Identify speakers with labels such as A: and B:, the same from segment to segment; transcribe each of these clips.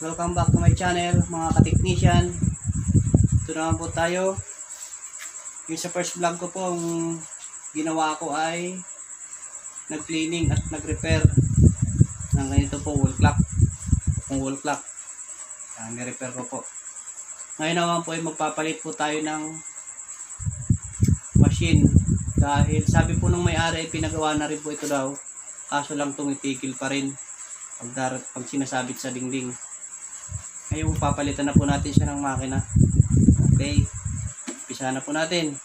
A: Welcome back to my channel mga ka-technician. Ito naman po tayo. Yung sa first vlog ko po, ang ginawa ko ay nag-cleaning at nag-repair ng ganito po wall clock. Yung wall clock. Yan, ni-repair ko po. Ngayon naman po ay magpapalit po tayo ng machine. Dahil sabi po ng may-ari ay pinagawa na rin po ito daw. Kaso lang tumitigil pa rin pag, pag sinasabit sa dingding. Ngayon papalitan na po natin siya ng makina. Okay. Pisa na po natin.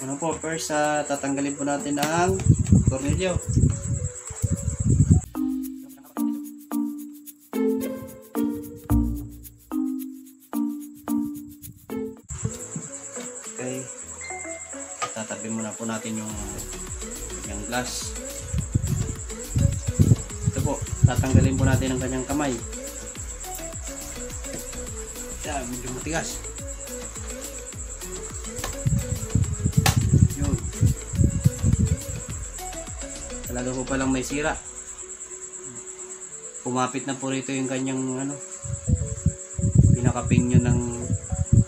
A: Ano po, first ah, tatanggalin po natin ang tornilyo. Okay. Tatabi muna po natin yung yung glass. Tatanggalin po natin ang kanyang kamay. Yan, medyo matigas. Yun. Talaga po palang may sira. Kumapit na po rito yung kanyang ano, pinakaping nyo ng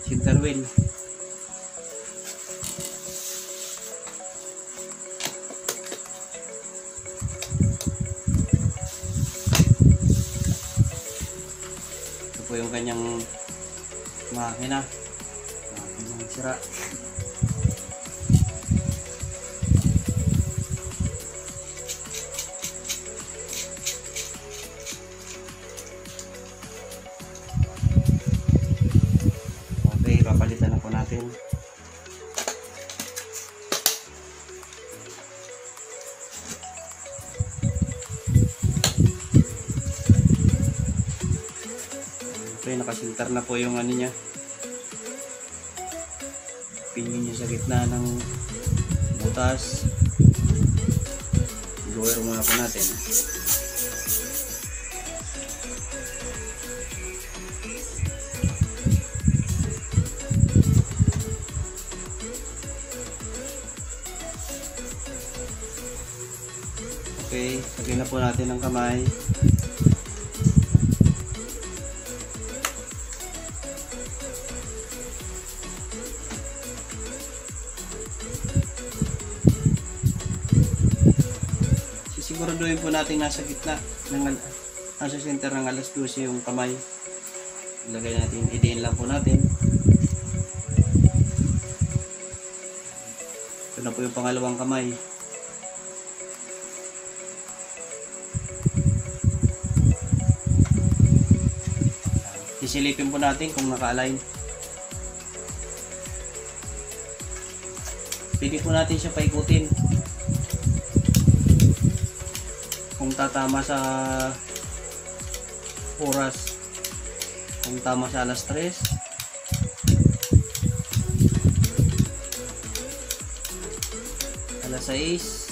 A: center wheel. Po yung kanyang makina. Makina sira. Okay, papalitan na po natin. Okay, nakasiltar na po yung ano niya. Pinin niya sa gitna ng butas. Blower muna po natin. Okay, lagyan na po natin ng kamay. Sisiguraduhin po natin nasa gitna ng nasa center ng alas 12 yung kamay. Ilagay natin, idiin lang po natin. Ito na po yung pangalawang kamay. Sisilipin po natin kung naka-align. Pwede po natin siya paikutin. Kung tatama sa oras. Kung tama sa alas 3. Alas 6.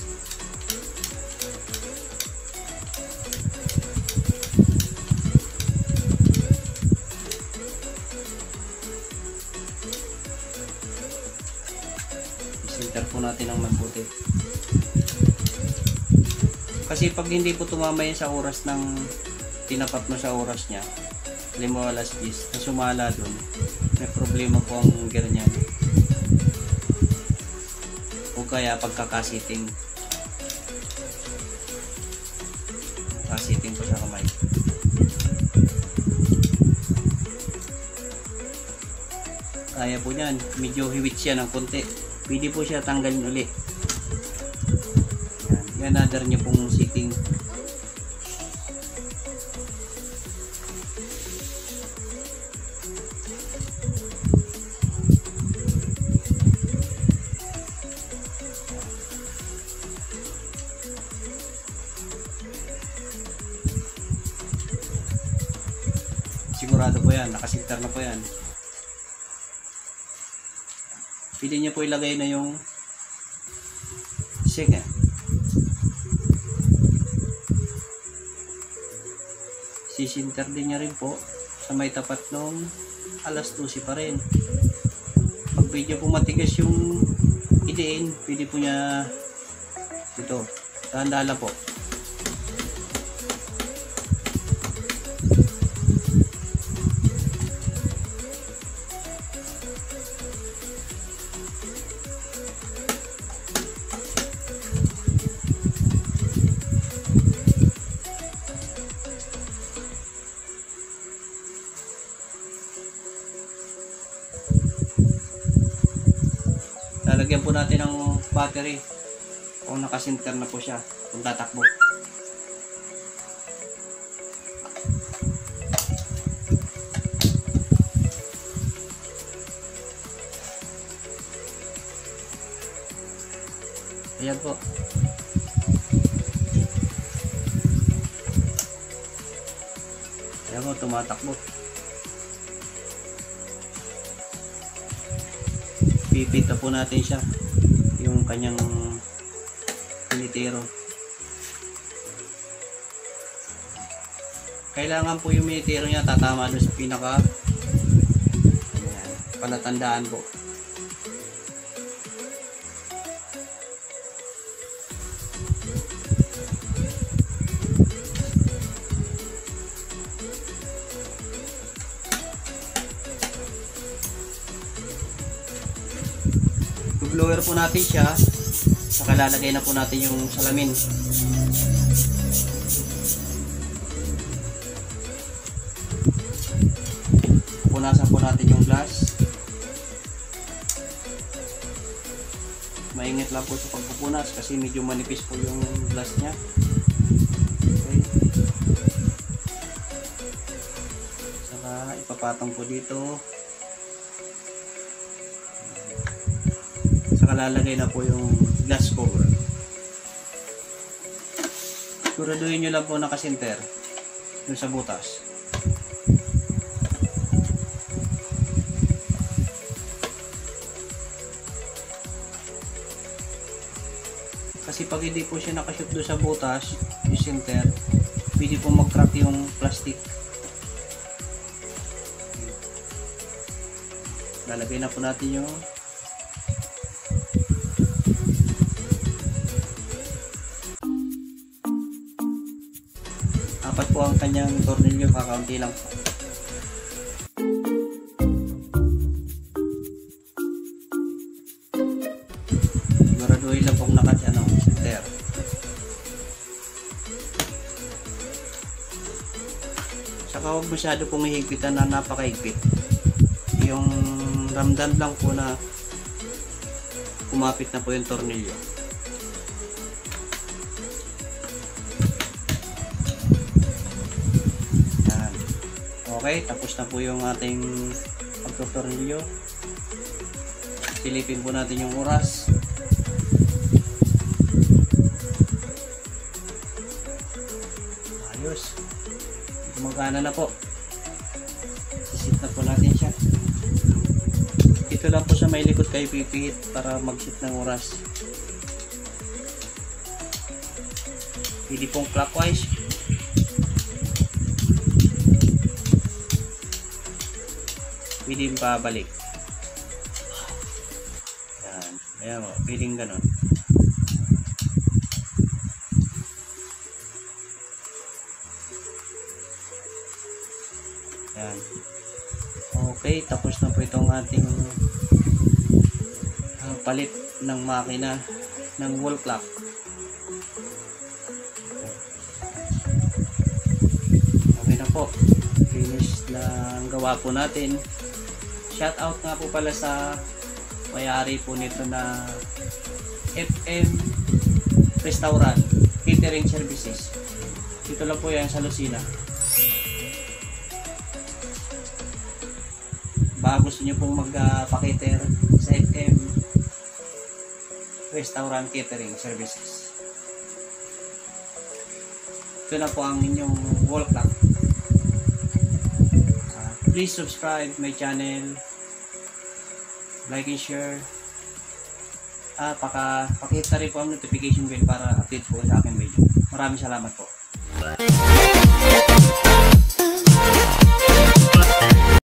A: Center po natin ang mabuti. Kasi pag hindi po tumama yan sa oras ng tinapat mo sa oras niya, limo alas 10, na sumala dun, may problema po ang gear niya. O kaya pagkakasiting. Kasiting po sa kamay. Kaya po yan. Medyo hiwit siya ng konti. Pwede po siya tanggalin uli. Another niyo pong sitting. Sigurado po yan. Nakasinter na po yan. Pwede niyo po ilagay na yung sige. Sisinter din niya rin po sa may tapat nung alas 12 pa rin. Pag medyo po matigas yung idiin, pwede po niya ito, dahan-dahan po. Battery. Kung nakasinter na po siya kung tatakbo. Ayan po. Ayan po tumatakbo. Pipit na po natin siya yung kanyang militero kailangan po yung militero niya tatama doon sa pinaka ayan, palatandaan po blower po natin siya. Saka lalagay na po natin yung salamin. Punasan po natin yung glass. Maingat lang po sa pagpupunas kasi medyo manipis po yung glass nya okay. saka ipapatong po dito saka lalagay na po yung glass cover. Siguraduhin nyo lang po nakasinter dun sa butas. Kasi pag hindi po siya nakashoot doon sa butas yung center pwede po mag-crack yung plastic. Lalagay na po natin yung ang kanyang tornilyo kakaunti lang po. Siguraduhin lang pong nakat ano, center saka huwag masyado pong hihigpitan na napakahigpit. Yung ramdam lang po na kumapit na po yung tornilyo Okay, tapos na po yung ating pagtutornilyo. Silipin po natin yung oras. Ayos. Gumagana na po. Sisit na po natin siya. Ito lang po sa may likod kayo pipihit para mag-sit ng oras. Pili pong clockwise. Yung pabalik. Yan. Ayan o. Piling ganon. Yan. Okay, tapos na po itong ating ah, palit ng makina ng wall clock. Okay na po. Finish na ang gawa po natin. Shout out nga po pala sa may-ari po nito na FM Restaurant Catering Services. Dito lang po yan sa Lucina. Baka gusto nyo pong magpa-cater sa FM Restaurant Catering Services. Ito na po ang inyong wall clock. Please subscribe my channel. Like and share. Ah, paka, pakita rin po ang notification bell para update po sa aking video. Maraming salamat po.